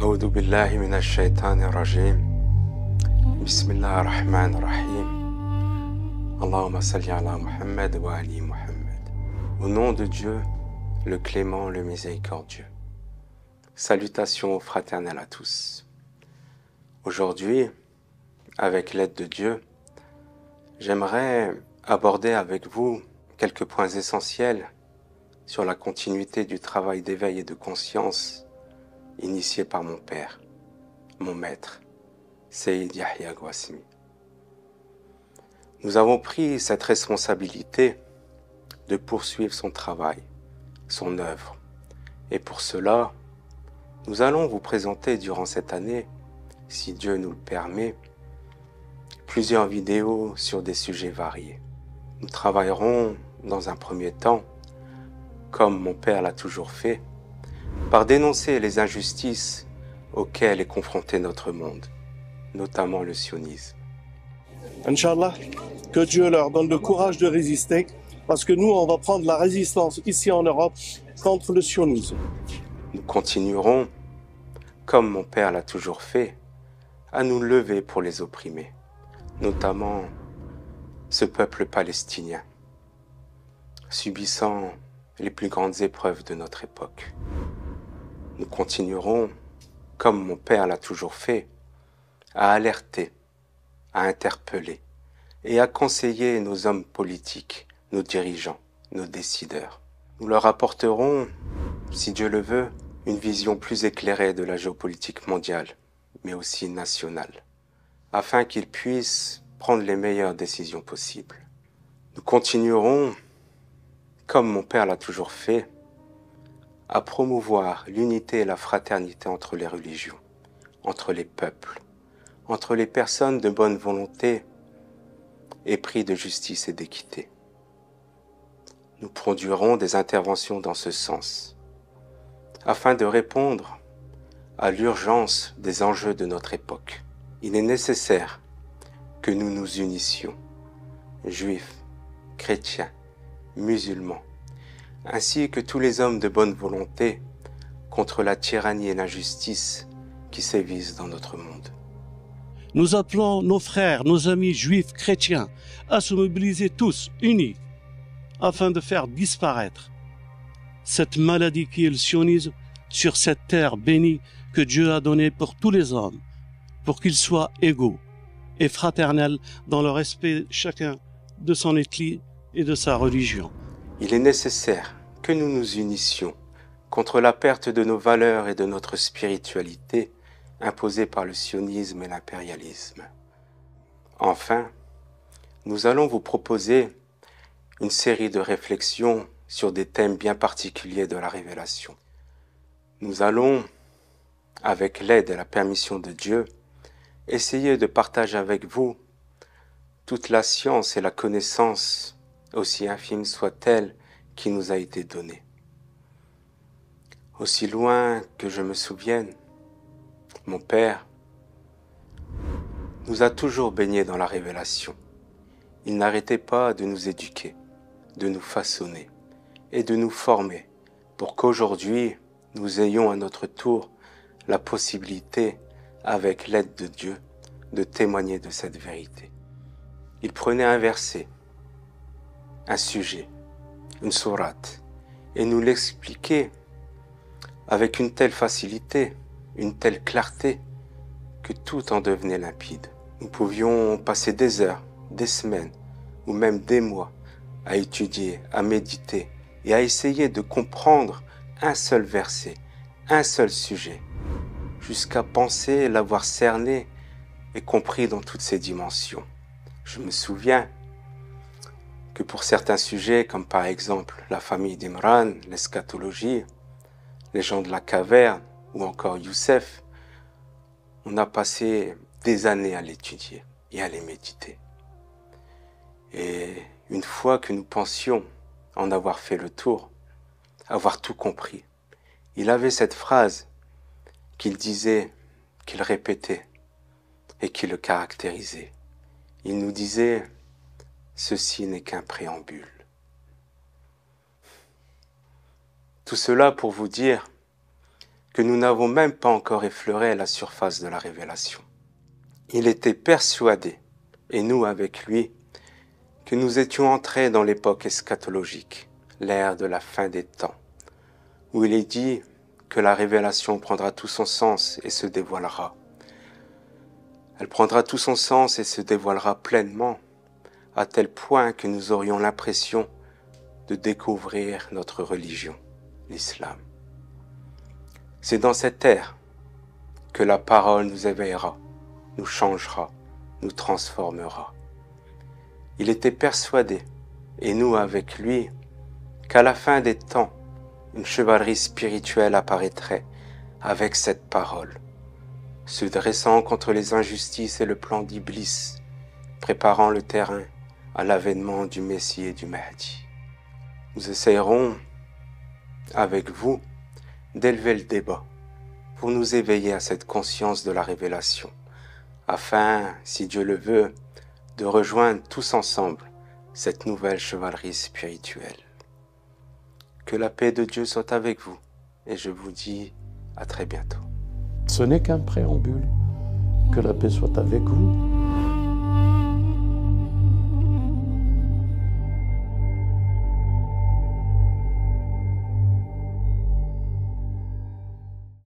أعوذ بالله من الشيطان الرجيم بسم الله الرحمن الرحيم اللهم صل على محمد وعلي محمد Au nom de Dieu, le clément, le miséricordieux. Salutations fraternelles à tous. Aujourd'hui, avec l'aide de Dieu, j'aimerais aborder avec vous quelques points essentiels sur la continuité du travail d'éveil et de conscience initié par mon père, mon maître, Seyyid Yahya Gwasmi. Nous avons pris cette responsabilité de poursuivre son travail, son œuvre. Et pour cela, nous allons vous présenter durant cette année, si Dieu nous le permet, plusieurs vidéos sur des sujets variés. Nous travaillerons dans un premier temps, comme mon père l'a toujours fait, par dénoncer les injustices auxquelles est confronté notre monde, notamment le sionisme. Inch'Allah, que Dieu leur donne le courage de résister, parce que nous, on va prendre la résistance ici en Europe contre le sionisme. Nous continuerons, comme mon père l'a toujours fait, à nous lever pour les opprimés, notamment ce peuple palestinien, subissant les plus grandes épreuves de notre époque. Nous continuerons, comme mon père l'a toujours fait, à alerter, à interpeller et à conseiller nos hommes politiques, nos dirigeants, nos décideurs. Nous leur apporterons, si Dieu le veut, une vision plus éclairée de la géopolitique mondiale, mais aussi nationale, afin qu'ils puissent prendre les meilleures décisions possibles. Nous continuerons, comme mon père l'a toujours fait, à promouvoir l'unité et la fraternité entre les religions, entre les peuples, entre les personnes de bonne volonté épris de justice et d'équité. Nous produirons des interventions dans ce sens, afin de répondre à l'urgence des enjeux de notre époque. Il est nécessaire que nous nous unissions, juifs, chrétiens, musulmans, ainsi que tous les hommes de bonne volonté contre la tyrannie et l'injustice qui sévissent dans notre monde. Nous appelons nos frères, nos amis juifs, chrétiens, à se mobiliser tous, unis, afin de faire disparaître cette maladie qui est le sionisme sur cette terre bénie que Dieu a donnée pour tous les hommes, pour qu'ils soient égaux et fraternels dans le respect chacun de son ethnie et de sa religion. Il est nécessaire que nous nous unissions contre la perte de nos valeurs et de notre spiritualité imposée par le sionisme et l'impérialisme. Enfin, nous allons vous proposer une série de réflexions sur des thèmes bien particuliers de la révélation. Nous allons, avec l'aide et la permission de Dieu, essayer de partager avec vous toute la science et la connaissance, aussi infime soit-elle, qui nous a été donnée. Aussi loin que je me souvienne, mon Père nous a toujours baignés dans la révélation. Il n'arrêtait pas de nous éduquer, de nous façonner et de nous former pour qu'aujourd'hui nous ayons à notre tour la possibilité, avec l'aide de Dieu, de témoigner de cette vérité. Il prenait un verset, un sujet, une sourate, et nous l'expliquait avec une telle facilité, une telle clarté, que tout en devenait limpide. Nous pouvions passer des heures, des semaines, ou même des mois à étudier, à méditer et à essayer de comprendre un seul verset, un seul sujet, jusqu'à penser l'avoir cerné et compris dans toutes ses dimensions. Je me souviens que pour certains sujets, comme par exemple la famille d'Imran, l'eschatologie, les gens de la caverne ou encore Youssef, on a passé des années à l'étudier et à les méditer. Et une fois que nous pensions en avoir fait le tour, avoir tout compris, il avait cette phrase qu'il disait, qu'il répétait et qui le caractérisait. Il nous disait, ceci n'est qu'un préambule. Tout cela pour vous dire que nous n'avons même pas encore effleuré la surface de la révélation. Il était persuadé, et nous avec lui, que nous étions entrés dans l'époque eschatologique, l'ère de la fin des temps, où il est dit que la révélation prendra tout son sens et se dévoilera. Elle prendra tout son sens et se dévoilera pleinement, à tel point que nous aurions l'impression de découvrir notre religion, l'islam. C'est dans cette ère que la parole nous éveillera, nous changera, nous transformera. Il était persuadé, et nous avec lui, qu'à la fin des temps, une chevalerie spirituelle apparaîtrait avec cette parole, se dressant contre les injustices et le plan d'Iblis, préparant le terrain à l'avènement du Messie et du Mahdi. Nous essayerons, avec vous, d'élever le débat pour nous éveiller à cette conscience de la révélation, afin, si Dieu le veut, de rejoindre tous ensemble cette nouvelle chevalerie spirituelle. Que la paix de Dieu soit avec vous et je vous dis à très bientôt. Ce n'est qu'un préambule. Que la paix soit avec vous